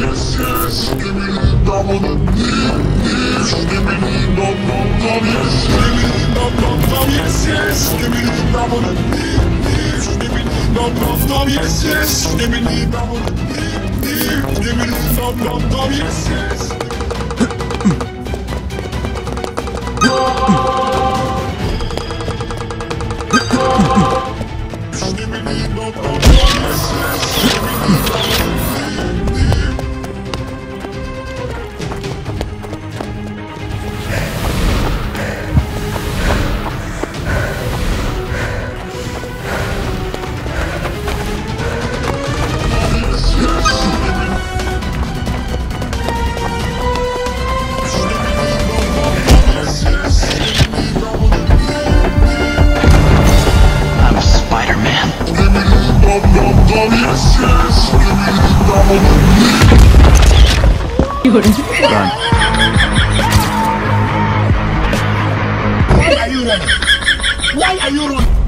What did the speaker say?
yes. Give me the double the yes. Give me the dum dum yes. Give me the dum dum yes yes. Give me the double the yes. Give me the dum dum yes yes. Give me the double the yes. Give me yes yes. Why are you running? Why are you running?